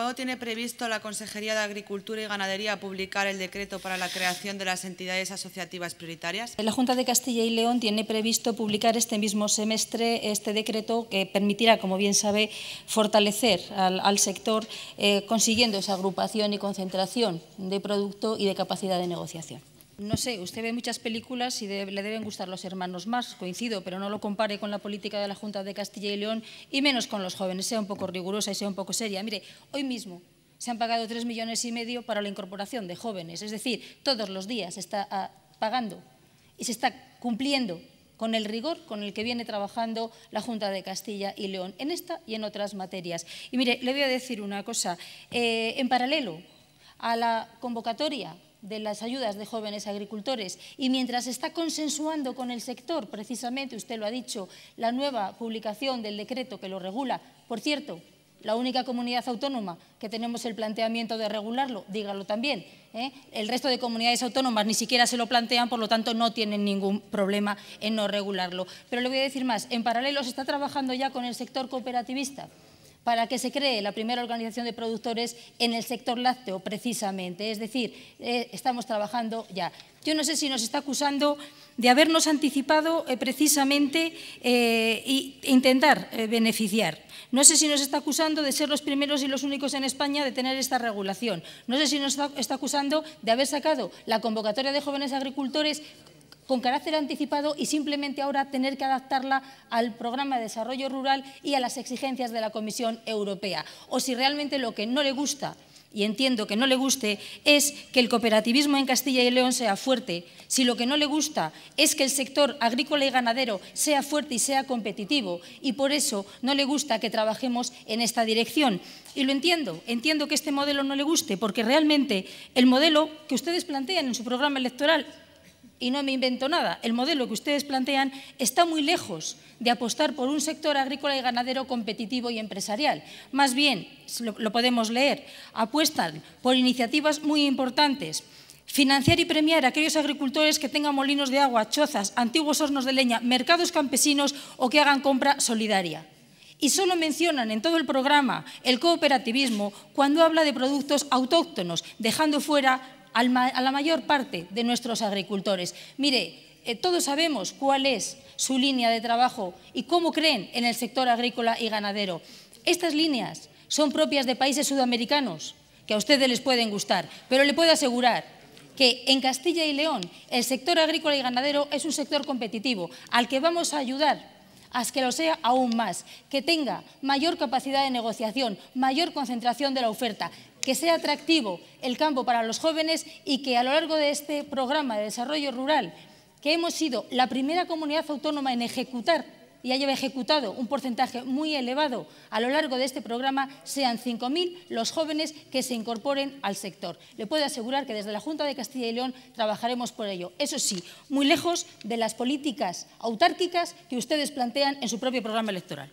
¿cuándo tiene previsto la Consejería de Agricultura y Ganadería publicar el decreto para la creación de las entidades asociativas prioritarias? La Junta de Castilla y León tiene previsto publicar este mismo semestre este decreto que permitirá, como bien sabe, fortalecer al, sector eh, consiguiendo esa agrupación y concentración de producto y de capacidad de negociación. No sé, usted ve muchas películas y le deben gustar los hermanos más, coincido, pero no lo compare con la política de la Junta de Castilla y León y menos con los jóvenes, sea un poco rigurosa y sea un poco seria. Mire, hoy mismo se han pagado tres millones y medio para la incorporación de jóvenes, es decir, todos los días se está ah, pagando y se está cumpliendo con el rigor con el que viene trabajando la Junta de Castilla y León en esta y en otras materias. Y mire, le voy a decir una cosa, eh, en paralelo a la convocatoria de las ayudas de jóvenes agricultores y mientras está consensuando con el sector, precisamente, usted lo ha dicho, la nueva publicación del decreto que lo regula, por cierto, la única comunidad autónoma que tenemos el planteamiento de regularlo, dígalo también. ¿eh? El resto de comunidades autónomas ni siquiera se lo plantean, por lo tanto no tienen ningún problema en no regularlo. Pero le voy a decir más, en paralelo se está trabajando ya con el sector cooperativista para que se cree la primera organización de productores en el sector lácteo, precisamente. Es decir, eh, estamos trabajando ya. Yo no sé si nos está acusando de habernos anticipado eh, precisamente e intentar beneficiar. No sé si nos está acusando de ser los primeros y los únicos en España de tener esta regulación. No sé si nos está acusando de haber sacado la convocatoria de jóvenes agricultores con carácter anticipado y simplemente ahora tener que adaptarla al programa de desarrollo rural y a las exigencias de la Comisión Europea. O si realmente lo que no le gusta y entiendo que no le guste, es que el cooperativismo en Castilla y León sea fuerte. Si lo que no le gusta es que el sector agrícola y ganadero sea fuerte y sea competitivo, y por eso no le gusta que trabajemos en esta dirección. Y lo entiendo, entiendo que este modelo no le guste, porque realmente el modelo que ustedes plantean en su programa electoral y no me invento nada, el modelo que ustedes plantean está muy lejos de apostar por un sector agrícola y ganadero competitivo y empresarial. Más bien, lo, podemos leer, apuestan por iniciativas muy importantes, financiar y premiar a aquellos agricultores que tengan molinos de agua, chozas, antiguos hornos de leña, mercados campesinos o que hagan compra solidaria. Y solo mencionan en todo el programa el cooperativismo cuando habla de productos autóctonos, dejando fuera a la mayor parte de nuestros agricultores. Mire, eh, todos sabemos cuál es su línea de trabajo y cómo creen en el sector agrícola y ganadero. Estas líneas son propias de países sudamericanos, que a ustedes les pueden gustar, pero le puedo asegurar que en Castilla y León el sector agrícola y ganadero es un sector competitivo al que vamos a ayudar a que lo sea aún más, que tenga mayor capacidad de negociación, mayor concentración de la oferta, que sea atractivo el campo para los jóvenes y que a lo largo de este programa de desarrollo rural, que hemos sido la primera comunidad autónoma en ejecutar y haya ejecutado un porcentaje muy elevado a lo largo de este programa, sean 5.000 los jóvenes que se incorporen al sector. Le puedo asegurar que desde la Junta de Castilla y León trabajaremos por ello. Eso sí, muy lejos de las políticas autárquicas que ustedes plantean en su propio programa electoral.